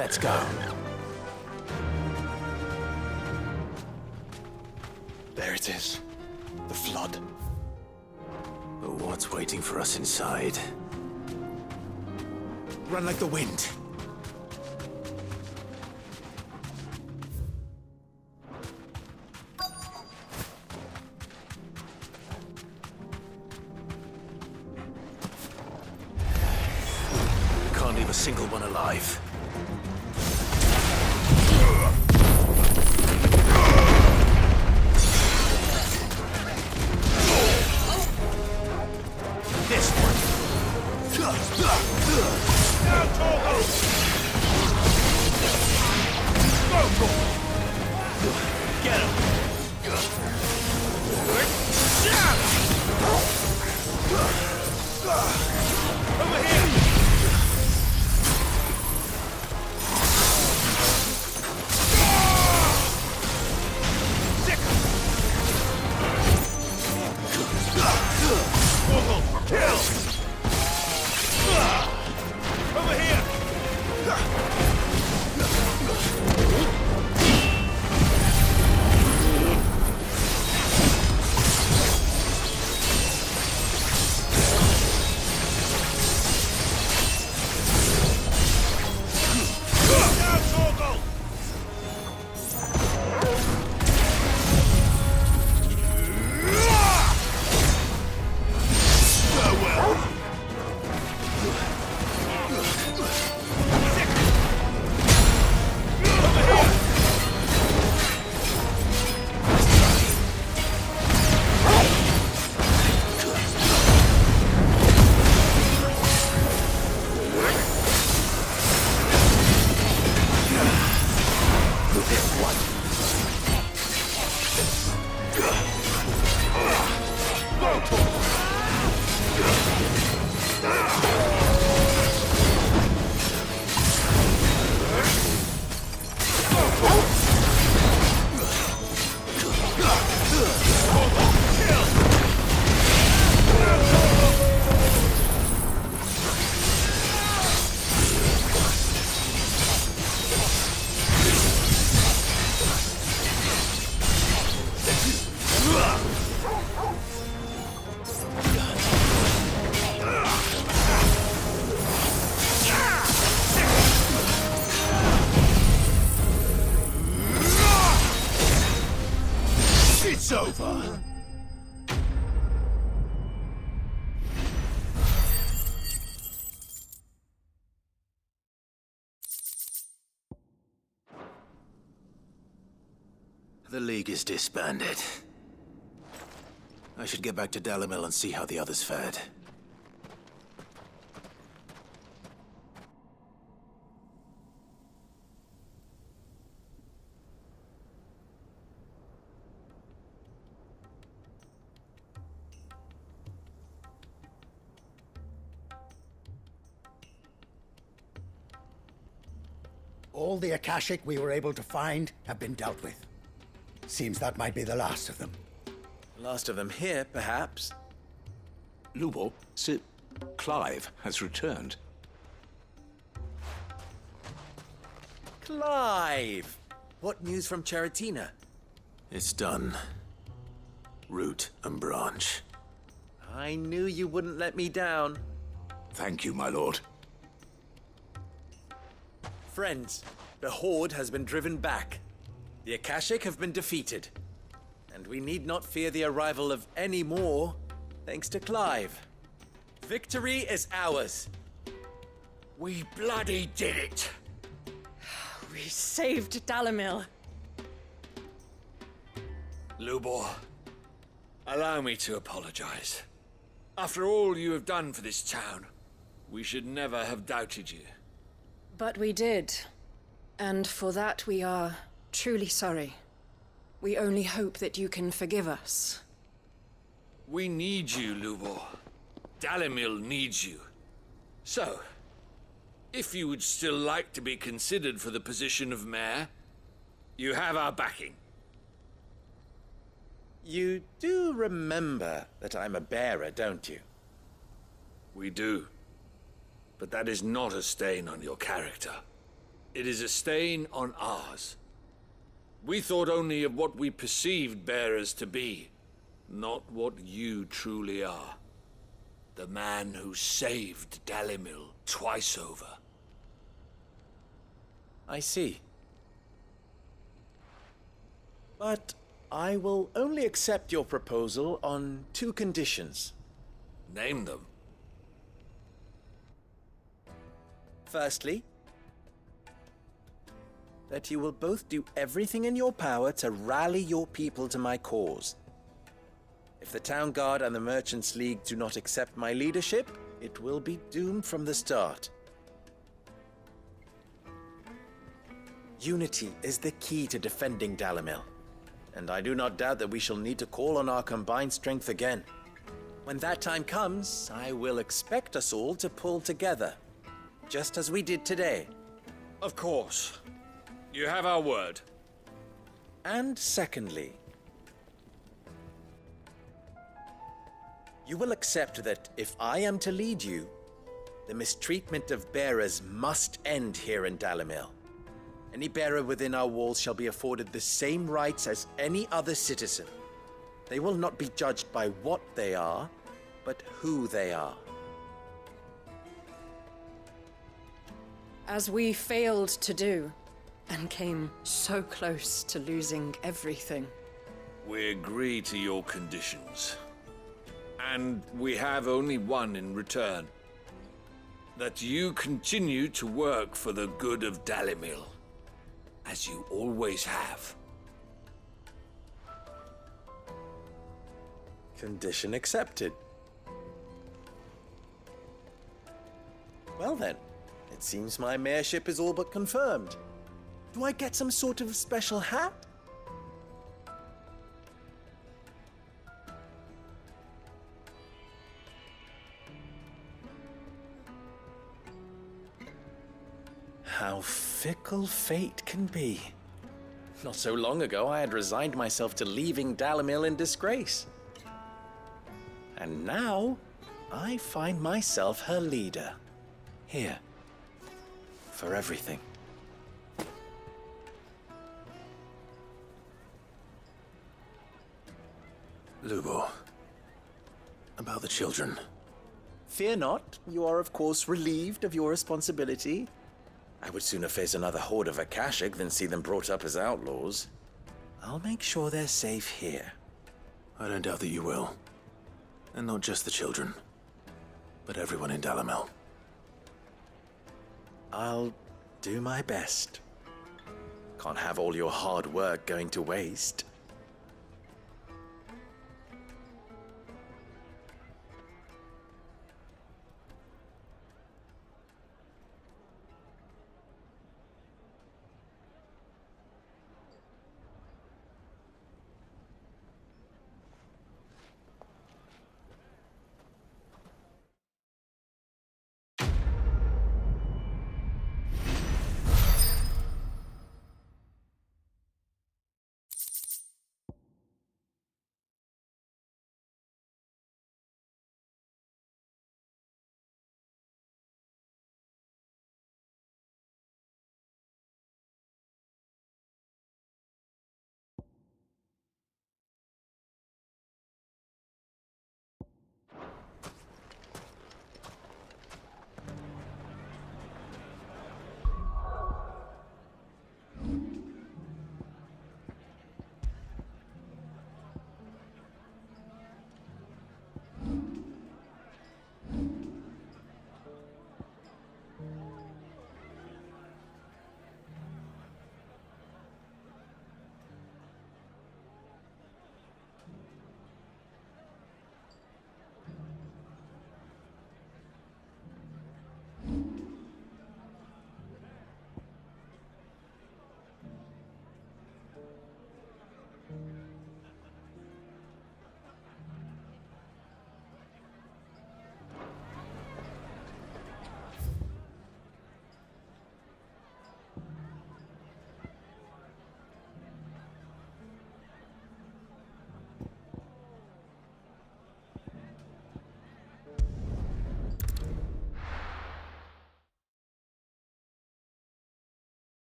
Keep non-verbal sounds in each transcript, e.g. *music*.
Let's go. There it is. The flood. But what's waiting for us inside? Run like the wind. Is disbanded. I should get back to Dalimil and see how the others fared. All the Akashic we were able to find have been dealt with. Seems that might be the last of them. Last of them here, perhaps. Lubor, Sir Clive has returned. Clive! What news from Charitina? It's done. Root and branch. I knew you wouldn't let me down. Thank you, my lord. Friends, the Horde has been driven back. The Akashic have been defeated. And we need not fear the arrival of any more, thanks to Clive. Victory is ours. We bloody did it! *sighs* We saved Dalimil. Lubor, allow me to apologize. After all you have done for this town, we should never have doubted you. But we did. And for that we are truly sorry. We only hope that you can forgive us. We need you, Lubor. Dalimil needs you. So, if you would still like to be considered for the position of mayor, you have our backing. You do remember that I'm a bearer, don't you? We do. But that is not a stain on your character. It is a stain on ours. We thought only of what we perceived bearers to be, not what you truly are. The man who saved Dalimil twice over. I see. But I will only accept your proposal on two conditions. Name them. Firstly, that you will both do everything in your power to rally your people to my cause. If the Town Guard and the Merchants League do not accept my leadership, it will be doomed from the start. Unity is the key to defending Dalimil, and I do not doubt that we shall need to call on our combined strength again. When that time comes, I will expect us all to pull together, just as we did today. Of course. You have our word. And secondly, you will accept that if I am to lead you, the mistreatment of bearers must end here in Dalimil. Any bearer within our walls shall be afforded the same rights as any other citizen. They will not be judged by what they are, but who they are. As we failed to do, and came so close to losing everything. We agree to your conditions. And we have only one in return. That you continue to work for the good of Dalimil, as you always have. Condition accepted. Well then, it seems my mayorship is all but confirmed. Do I get some sort of special hat? How fickle fate can be. Not so long ago, I had resigned myself to leaving Dalimil in disgrace. And now, I find myself her leader. Here. For everything. Lubor. About the children. Fear not, you are of course relieved of your responsibility. I would sooner face another horde of Akashic than see them brought up as outlaws. I'll make sure they're safe here. I don't doubt that you will. And not just the children, but everyone in Dalimil. I'll do my best. Can't have all your hard work going to waste.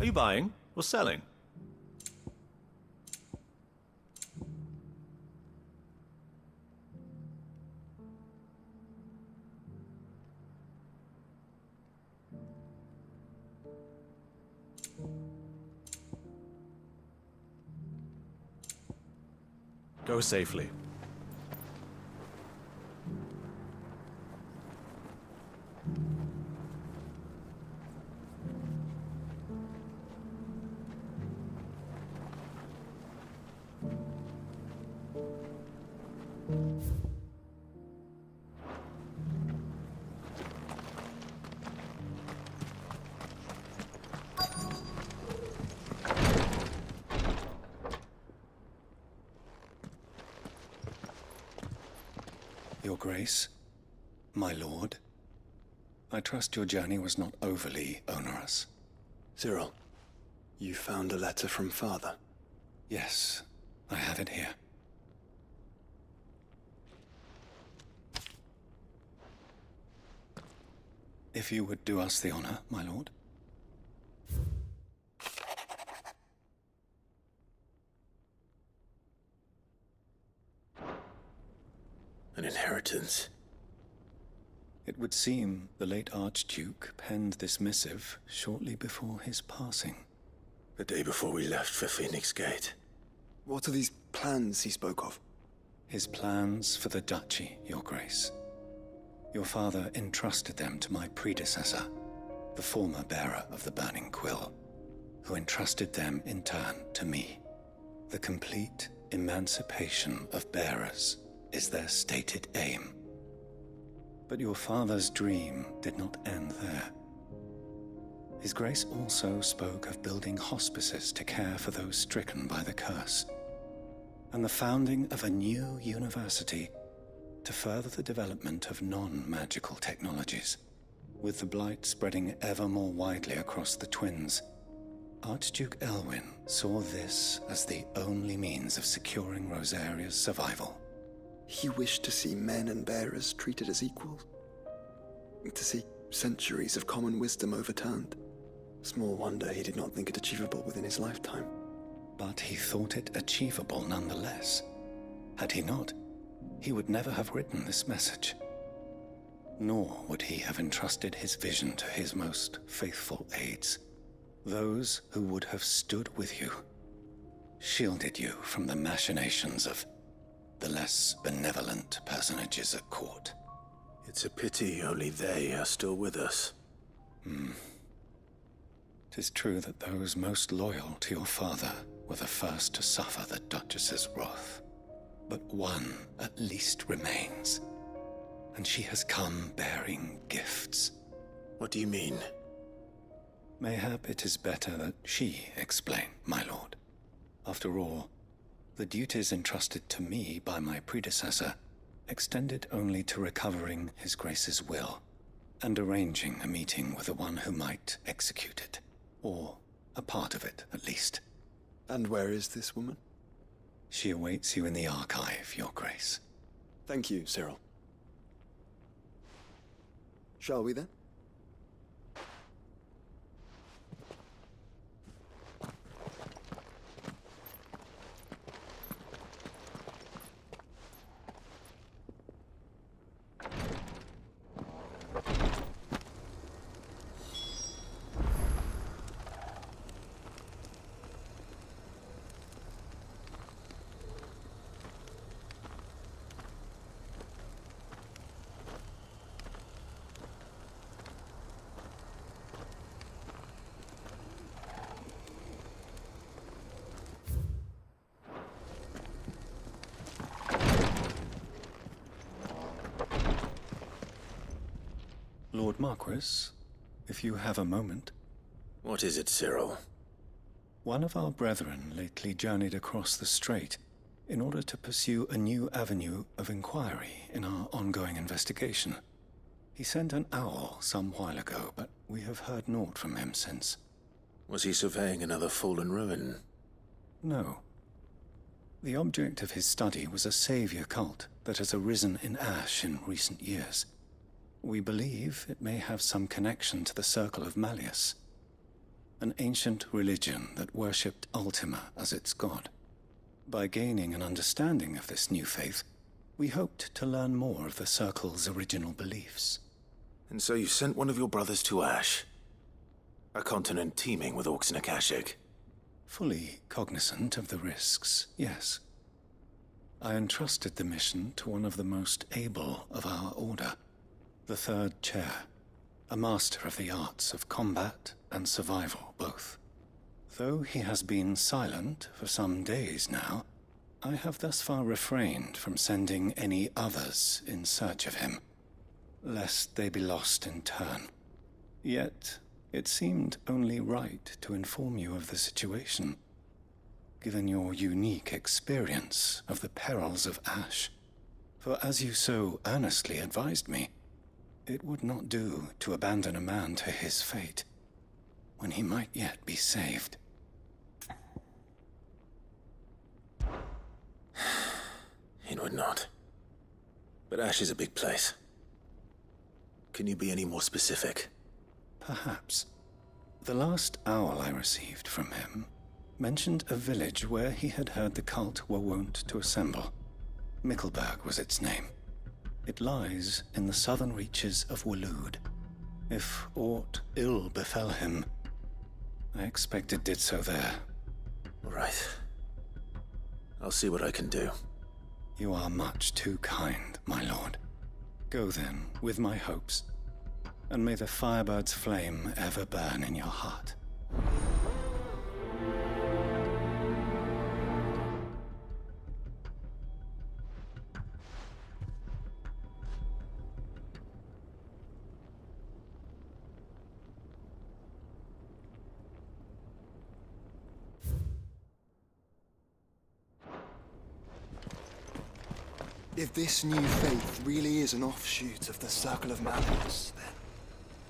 Are you buying or selling? Go safely. Grace, my lord, I trust your journey was not overly onerous. Cyril, you found a letter from father. Yes, I have it here. If you would do us the honor, my lord. An inheritance. It would seem the late Archduke penned this missive shortly before his passing. The day before we left for Phoenix Gate. What are these plans he spoke of? His plans for the duchy, Your Grace. Your father entrusted them to my predecessor, the former bearer of the Burning Quill, who entrusted them in turn to me. The complete emancipation of bearers is their stated aim. But your father's dream did not end there. His Grace also spoke of building hospices to care for those stricken by the curse, and the founding of a new university to further the development of non magical technologies. With the blight spreading ever more widely across the twins, Archduke Elwin saw this as the only means of securing Rosaria's survival. He wished to see men and bearers treated as equals. To see centuries of common wisdom overturned. Small wonder he did not think it achievable within his lifetime. But he thought it achievable nonetheless. Had he not, he would never have written this message. Nor would he have entrusted his vision to his most faithful aides, those who would have stood with you, shielded you from the machinations of the less benevolent personages at court. It's a pity only they are still with us. Hmm. Tis true that those most loyal to your father were the first to suffer the Duchess's wrath. But one at least remains. And she has come bearing gifts. What do you mean? Mayhap it is better that she explain, my lord. After all, the duties entrusted to me by my predecessor extended only to recovering His Grace's will and arranging a meeting with the one who might execute it, or a part of it at least. And where is this woman? She awaits you in the archive, Your Grace. Thank you, Cyril. Shall we then? Marquis, if you have a moment. What is it, Cyril? One of our brethren lately journeyed across the strait in order to pursue a new avenue of inquiry in our ongoing investigation. He sent an owl some while ago, but we have heard naught from him since. Was he surveying another fallen ruin? No. The object of his study was a savior cult that has arisen in Ash in recent years. We believe it may have some connection to the Circle of Malleus. an ancient religion that worshipped Ultima as its god. By gaining an understanding of this new faith, we hoped to learn more of the Circle's original beliefs. And so you sent one of your brothers to Ash? A continent teeming with Orcs and Akashic? Fully cognizant of the risks, yes. I entrusted the mission to one of the most able of our order, the Third Chair, a master of the arts of combat and survival both. Though he has been silent for some days now, I have thus far refrained from sending any others in search of him, lest they be lost in turn. Yet, it seemed only right to inform you of the situation, given your unique experience of the perils of Ash. For as you so earnestly advised me, it would not do to abandon a man to his fate when he might yet be saved. *sighs* It would not. But Ash is a big place. Can you be any more specific? Perhaps. The last owl I received from him mentioned a village where he had heard the cult were wont to assemble. Mickleburg was its name. It lies in the southern reaches of Waloed. If aught ill befell him, I expect it did so there. Right. I'll see what I can do. You are much too kind, my lord. Go then, with my hopes, and may the Firebird's flame ever burn in your heart. If this new faith really is an offshoot of the Circle of Madness, then...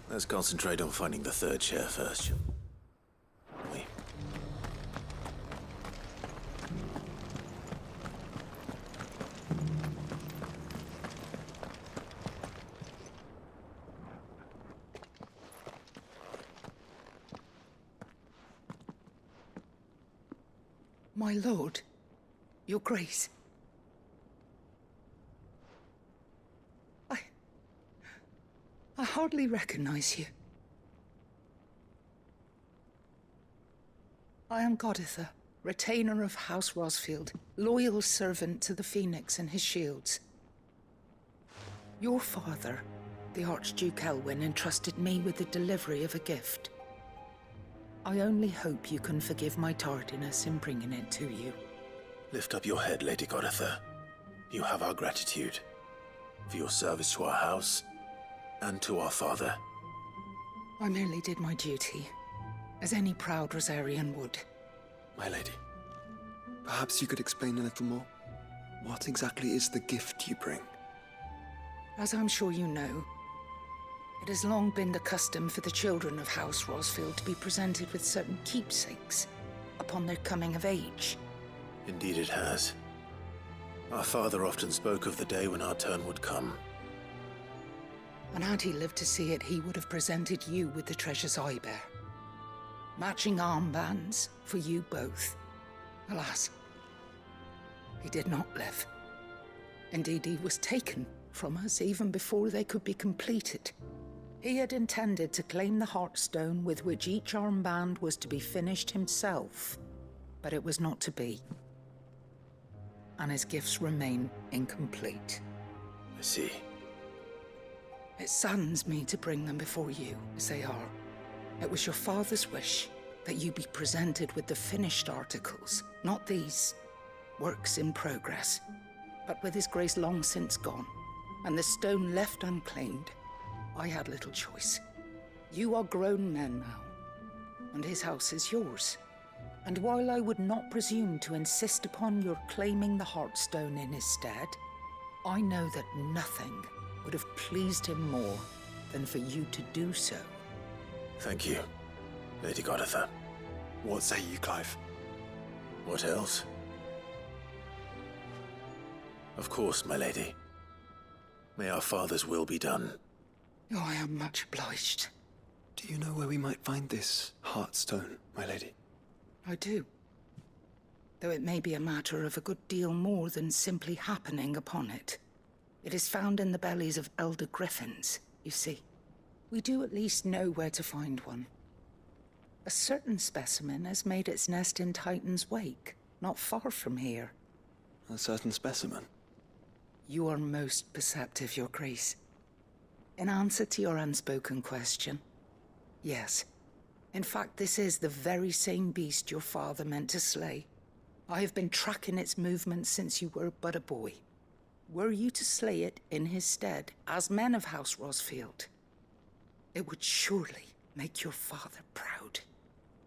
Let's concentrate on finding the third chair first. shall we? My lord, your grace. I. I hardly recognize you. I am Goditha, retainer of House Rosfield, loyal servant to the Phoenix and his shields. Your father, the Archduke Elwin, entrusted me with the delivery of a gift. I only hope you can forgive my tardiness in bringing it to you. Lift up your head, Lady Goditha. You have our gratitude for your service to our house and to our father. I merely did my duty, as any proud Rosarian would. My lady. Perhaps you could explain a little more? What exactly is the gift you bring? As I'm sure you know, it has long been the custom for the children of House Rosfield to be presented with certain keepsakes upon their coming of age. Indeed it has. Our father often spoke of the day when our turn would come. And had he lived to see it, he would have presented you with the treasures I bear. Matching armbands for you both. Alas, he did not live. Indeed, he was taken from us even before they could be completed. He had intended to claim the Heartstone with which each armband was to be finished himself, but it was not to be. And his gifts remain incomplete. I see. It saddens me to bring them before you, as they are. It was your father's wish that you be presented with the finished articles, not these works in progress. But with his grace long since gone, and the stone left unclaimed, I had little choice. You are grown men now, and his house is yours. And while I would not presume to insist upon your claiming the Heartstone in his stead, I know that nothing would have pleased him more than for you to do so. Thank you, Lady Goditha. What say you, Clive? What else? Of course, my lady. May our father's will be done. Oh, I am much obliged. Do you know where we might find this Heartstone, my lady? I do. Though it may be a matter of a good deal more than simply happening upon it. It is found in the bellies of elder griffins, you see. We do at least know where to find one. A certain specimen has made its nest in Titan's Wake, not far from here. A certain specimen? You are most perceptive, Your Grace. In answer to your unspoken question, yes. In fact, this is the very same beast your father meant to slay. I have been tracking its movements since you were but a boy. Were you to slay it in his stead, as men of House Rosfield, it would surely make your father proud.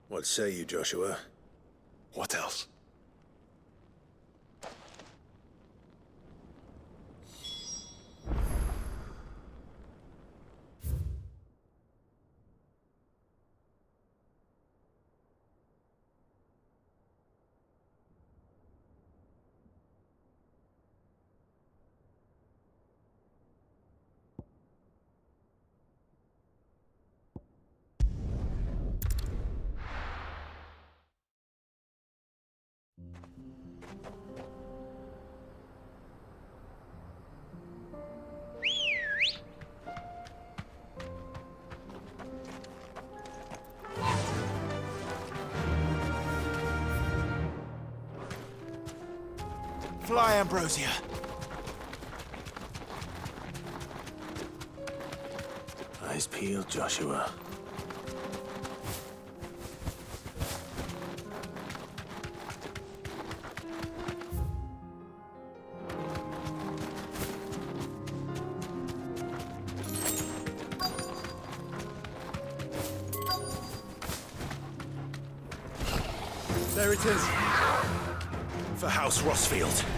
What say you, Joshua? What else? Ambrosia. Eyes peeled, Joshua. There it is. For House Rosfield.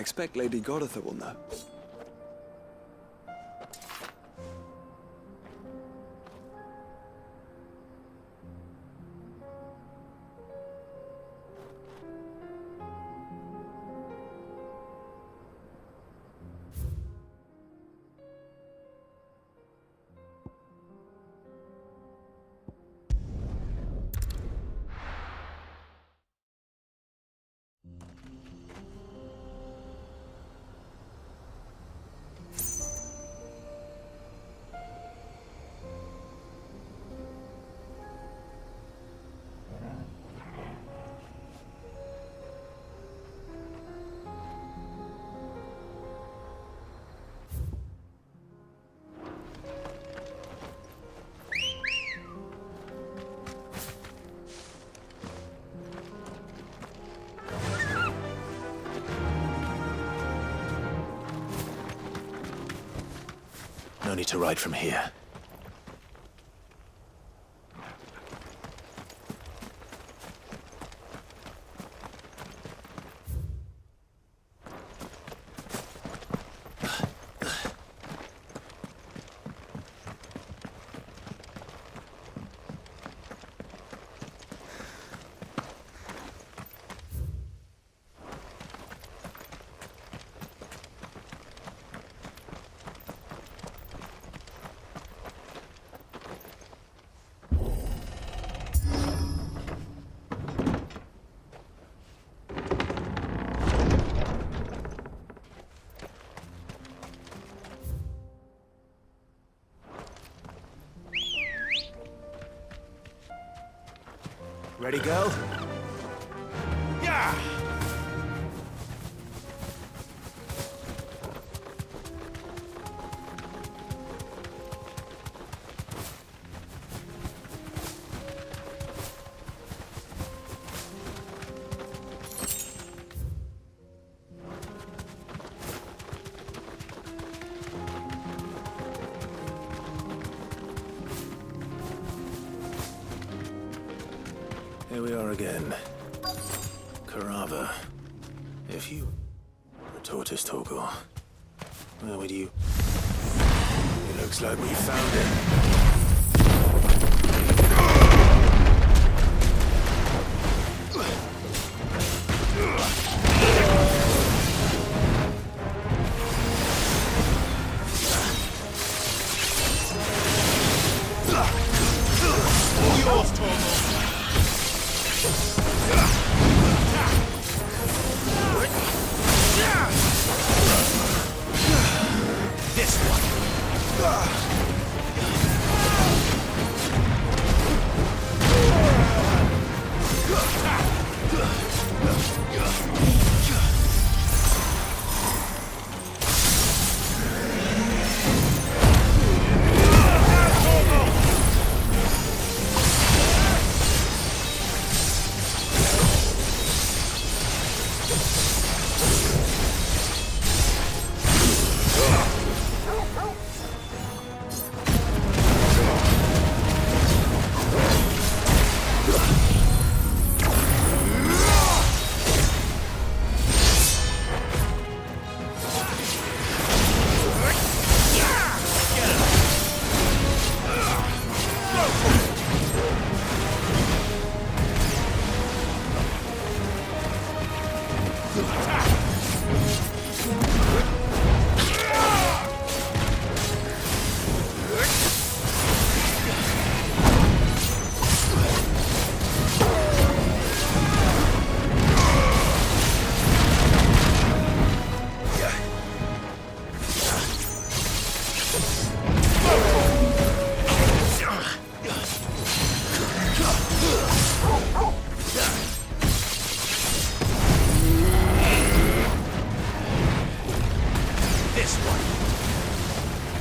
I expect Lady Goditha will know. No need to ride from here. Girl?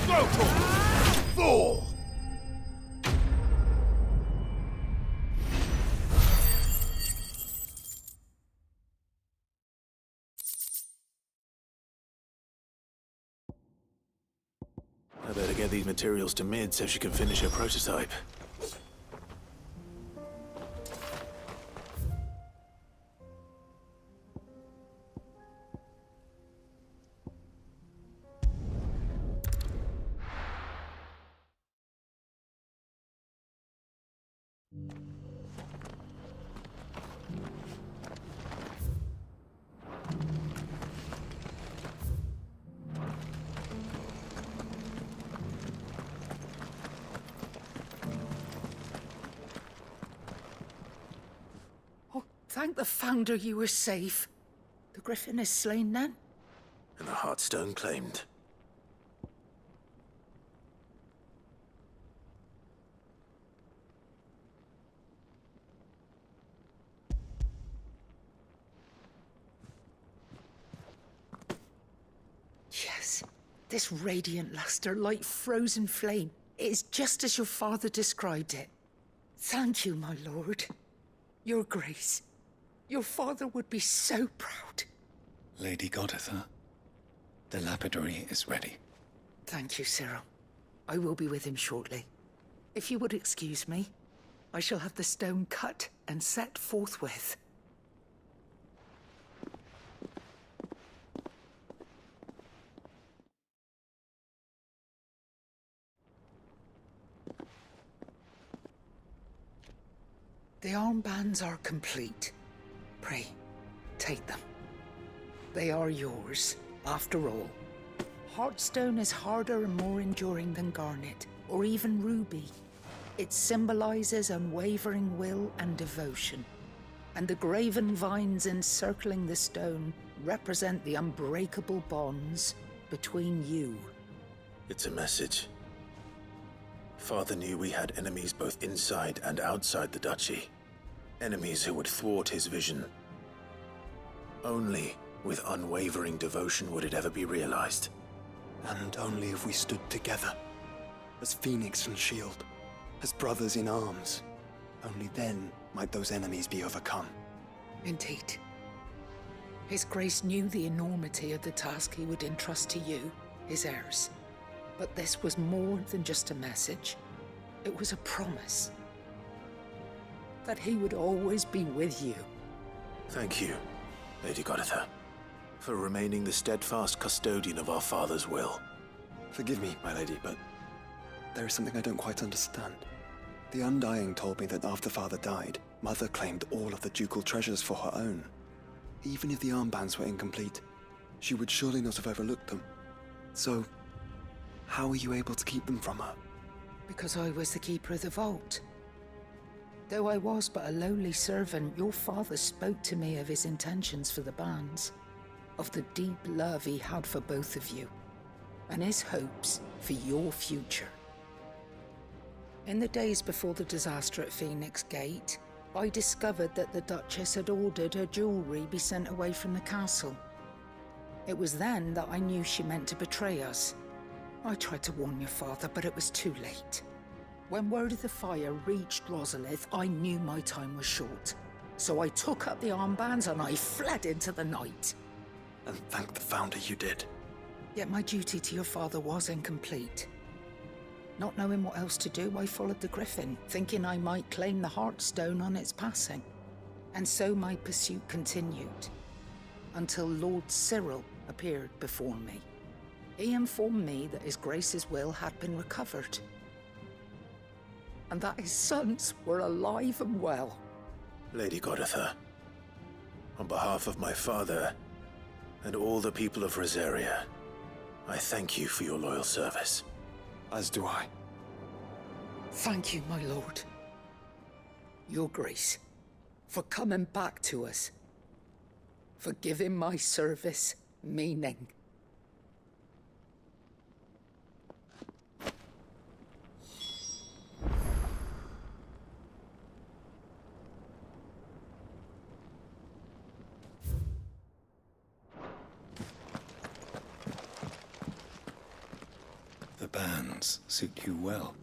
Fool! I better get these materials to Mid so she can finish her prototype. You were safe. The Griffin is slain then? And the Heartstone claimed. Yes. This radiant luster, like frozen flame, is just as your father described it. Thank you, my lord. Your grace. Your father would be so proud. Lady Goditha, the lapidary is ready. Thank you, Cyril. I will be with him shortly. If you would excuse me, I shall have the stone cut and set forthwith. The armbands are complete. Pray, take them. They are yours, after all. Heartstone is harder and more enduring than garnet, or even ruby. It symbolizes unwavering will and devotion. And the graven vines encircling the stone represent the unbreakable bonds between you. It's a message. Father knew we had enemies both inside and outside the duchy. Enemies who would thwart his vision. Only with unwavering devotion would it ever be realized. And only if we stood together, as Phoenix and Shield, as brothers in arms. Only then might those enemies be overcome. Indeed. His Grace knew the enormity of the task he would entrust to you, his heirs. But this was more than just a message. It was a promise. That he would always be with you. Thank you, Lady Goditha, for remaining the steadfast custodian of our father's will. Forgive me, my lady, but there is something I don't quite understand. The Undying told me that after father died, mother claimed all of the ducal treasures for her own. Even if the armbands were incomplete, she would surely not have overlooked them. So, how were you able to keep them from her? Because I was the keeper of the vault. Though I was but a lowly servant, your father spoke to me of his intentions for the bands, of the deep love he had for both of you, and his hopes for your future. In the days before the disaster at Phoenix Gate, I discovered that the Duchess had ordered her jewelry be sent away from the castle. It was then that I knew she meant to betray us. I tried to warn your father, but it was too late. When word of the fire reached Rosalith, I knew my time was short. So I took up the armbands and I fled into the night. And thank the Founder you did. Yet my duty to your father was incomplete. Not knowing what else to do, I followed the Griffin, thinking I might claim the Heartstone on its passing. And so my pursuit continued, until Lord Cyril appeared before me. He informed me that His Grace's will had been recovered, and that his sons were alive and well. Lady Goditha, on behalf of my father and all the people of Rosaria, I thank you for your loyal service. As do I. Thank you, my lord. Your Grace, for coming back to us. For giving my service meaning. Bands suit you well.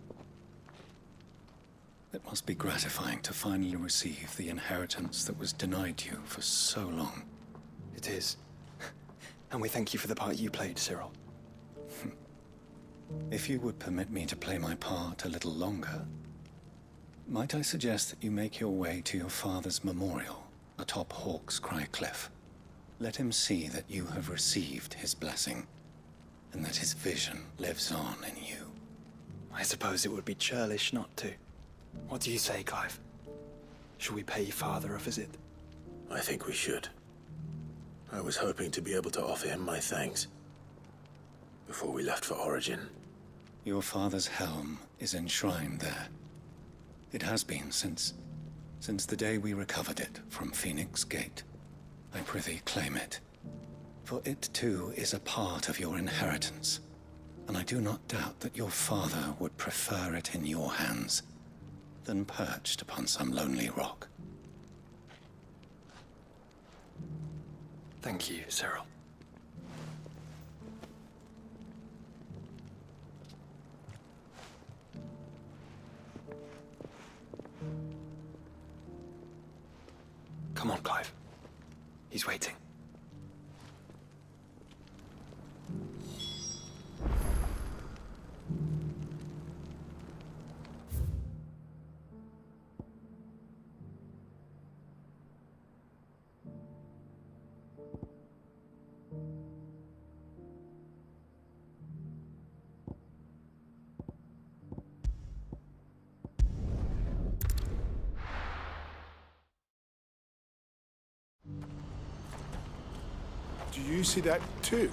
It must be gratifying to finally receive the inheritance that was denied you for so long. It is. And we thank you for the part you played, Cyril. *laughs* If you would permit me to play my part a little longer, might I suggest that you make your way to your father's memorial atop Hawk's Cry Cliff? Let him see that you have received his blessing, and that his vision lives on in you. I suppose it would be churlish not to. What do you say, Clive? Shall we pay father a visit? I think we should. I was hoping to be able to offer him my thanks before we left for Origin. Your father's helm is enshrined there. It has been since... since the day we recovered it from Phoenix Gate. I prithee claim it. For it too is a part of your inheritance, and I do not doubt that your father would prefer it in your hands than perched upon some lonely rock. Thank you, Cyril. Come on, Clive. He's waiting. You see that too?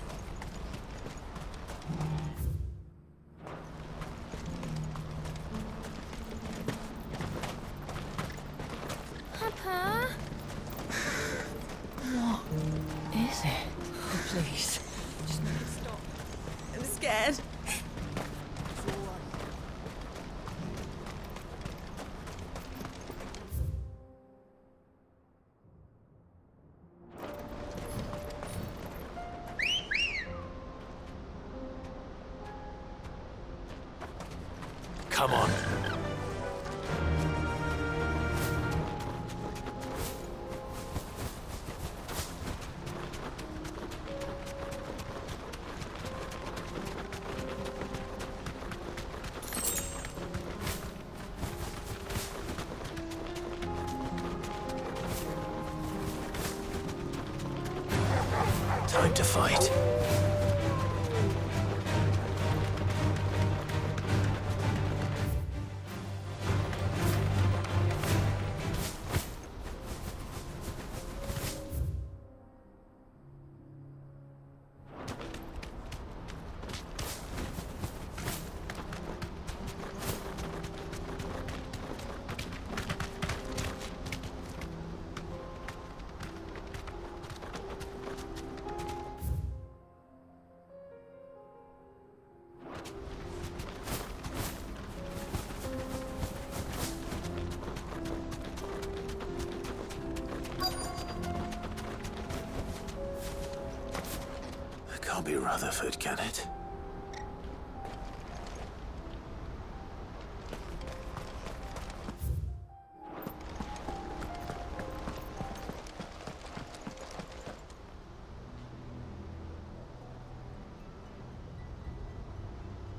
Rutherford, can it?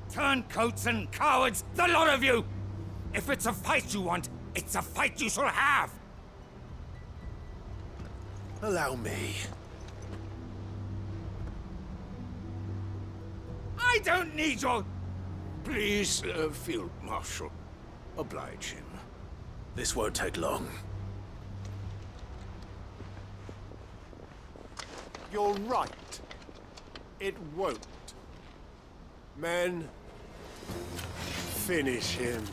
Turncoats and cowards, the lot of you! If it's a fight you want, it's a fight you shall have! Allow me. Don't need your... Please, uh, Field Marshal, oblige him. This won't take long. You're right. It won't. Men, finish him.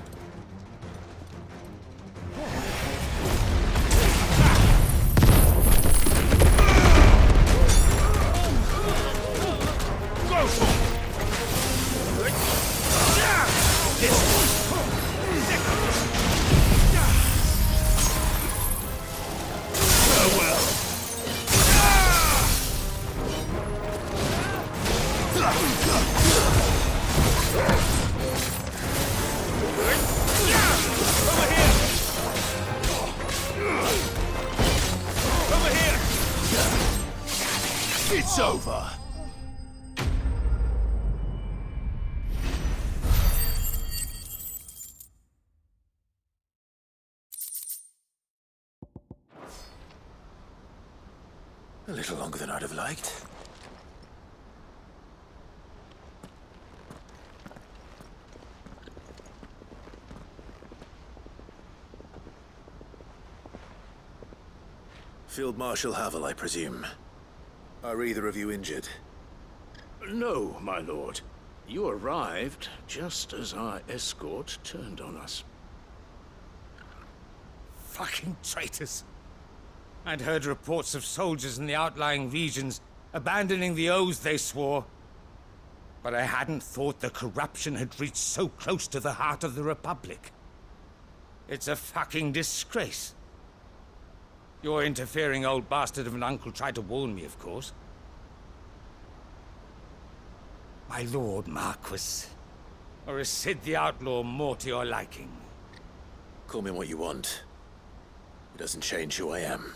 Field Marshal Havel, I presume. Are either of you injured? No, my lord. You arrived just as our escort turned on us. Fucking traitors. I'd heard reports of soldiers in the outlying regions abandoning the oaths they swore. But I hadn't thought the corruption had reached so close to the heart of the Republic. It's a fucking disgrace. Your interfering old bastard of an uncle tried to warn me, of course. My lord Marquis. Or is Sid the Outlaw more to your liking? Call me what you want. It doesn't change who I am.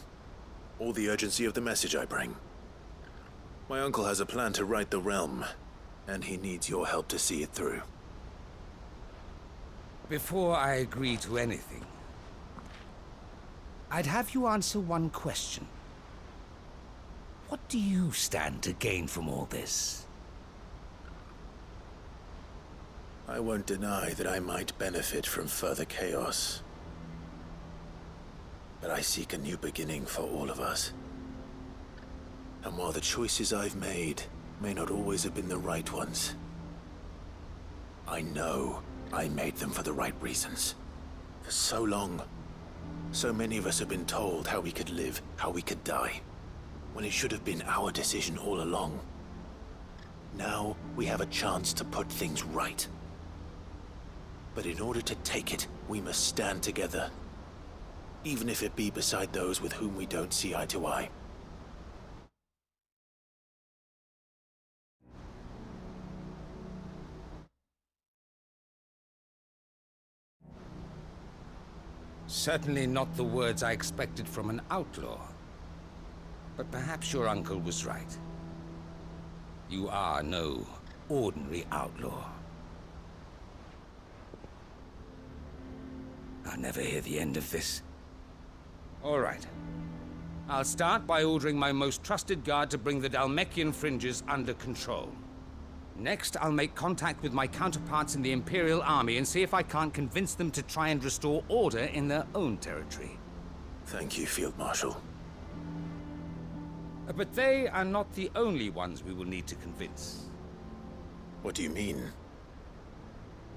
Or the urgency of the message I bring. My uncle has a plan to right the realm, and he needs your help to see it through. Before I agree to anything, I'd have you answer one question. What do you stand to gain from all this? I won't deny that I might benefit from further chaos. But I seek a new beginning for all of us. And while the choices I've made may not always have been the right ones, I know I made them for the right reasons. For so long, so many of us have been told how we could live, how we could die, when it should have been our decision all along. Now, we have a chance to put things right. But in order to take it, we must stand together. Even if it be beside those with whom we don't see eye to eye. Certainly not the words I expected from an outlaw. But perhaps your uncle was right. You are no ordinary outlaw. I'll never hear the end of this. All right. I'll start by ordering my most trusted guard to bring the Dhalmekian fringes under control. Next, I'll make contact with my counterparts in the Imperial Army and see if I can't convince them to try and restore order in their own territory. Thank you, Field Marshal. Uh, But they are not the only ones we will need to convince. What do you mean?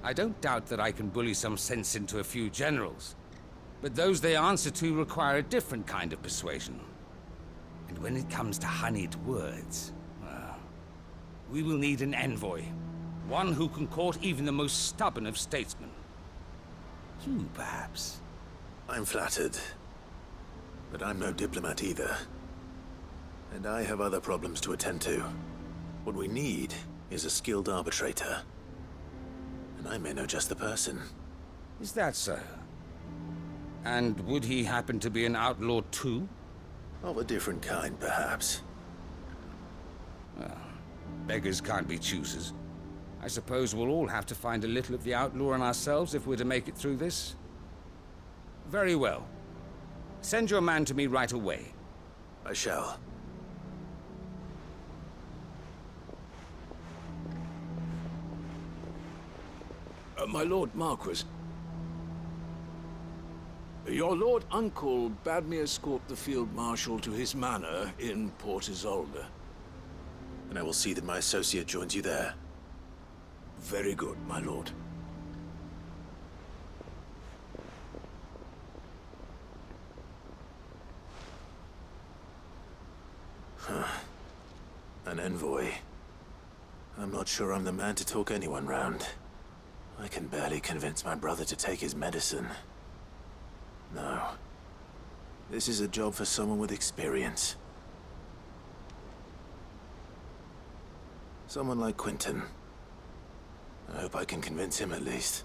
I don't doubt that I can bully some sense into a few generals. But those they answer to require a different kind of persuasion. And when it comes to honeyed words, we will need an envoy. One who can court even the most stubborn of statesmen. You, perhaps. I'm flattered. But I'm no diplomat either. And I have other problems to attend to. What we need is a skilled arbitrator. And I may know just the person. Is that so? And would he happen to be an outlaw too? Of a different kind, perhaps. Well, beggars can't be choosers. I suppose we'll all have to find a little of the outlaw in ourselves if we're to make it through this. Very well. Send your man to me right away. I shall. Uh, my lord Marquis. Your lord uncle bade me escort the field marshal to his manor in Port Isolde. And I will see that my associate joins you there. Very good, my lord. Huh. An envoy. I'm not sure I'm the man to talk anyone round. I can barely convince my brother to take his medicine. No. This is a job for someone with experience. Someone like Quinton. I hope I can convince him at least.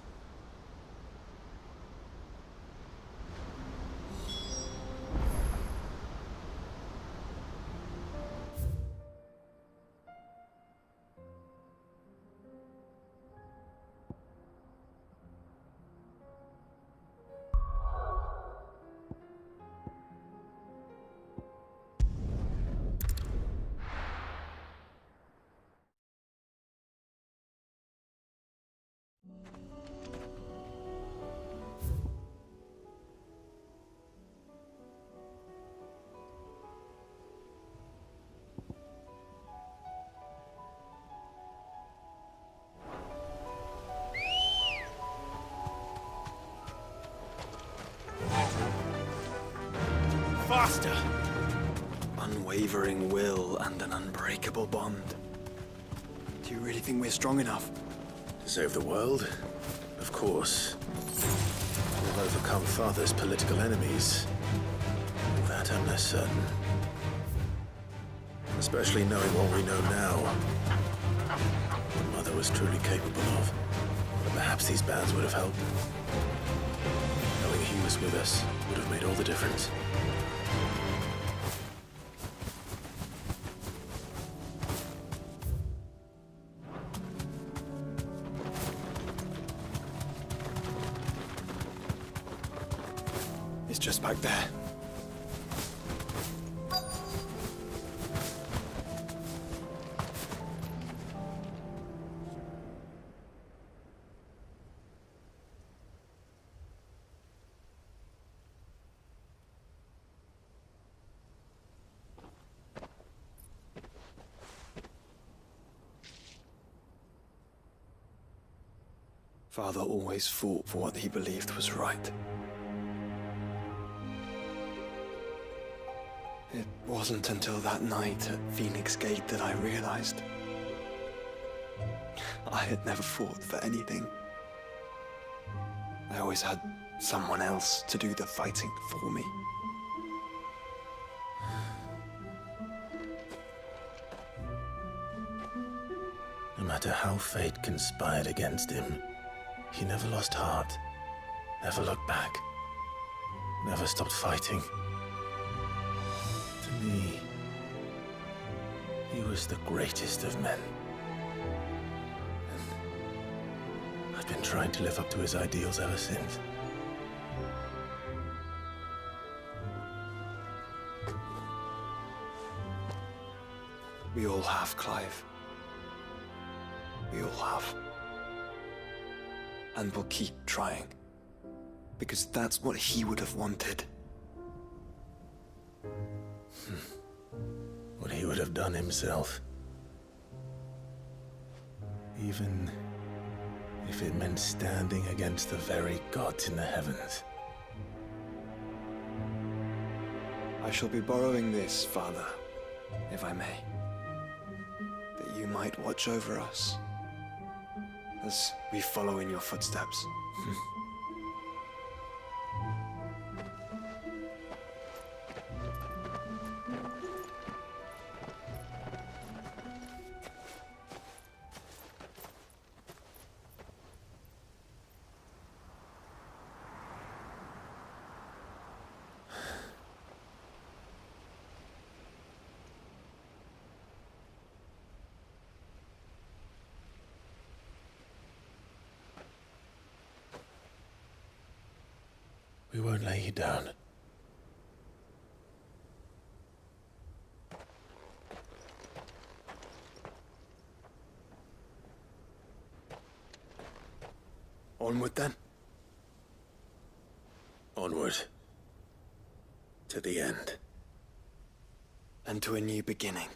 Faster! Unwavering will and an unbreakable bond. Do you really think we're strong enough? To save the world? Of course. We'll overcome Father's political enemies. That I'm less certain. Especially knowing what we know now. What Mother was truly capable of. But perhaps these bands would have helped. Knowing he was with us would have made all the difference. Father always fought for what he believed was right. It wasn't until that night at Phoenix Gate that I realized I had never fought for anything. I always had someone else to do the fighting for me. No matter how fate conspired against him, he never lost heart, never looked back, never stopped fighting. To me, he was the greatest of men. And I've been trying to live up to his ideals ever since. We all have, Clive. We all have. And we'll keep trying. Because that's what he would have wanted. Hmm. What he would have done himself. Even if it meant standing against the very gods in the heavens. I shall be borrowing this, Father, if I may. That you might watch over us as we follow in your footsteps. *laughs* Onward then. Onward. To the end. And to a new beginning.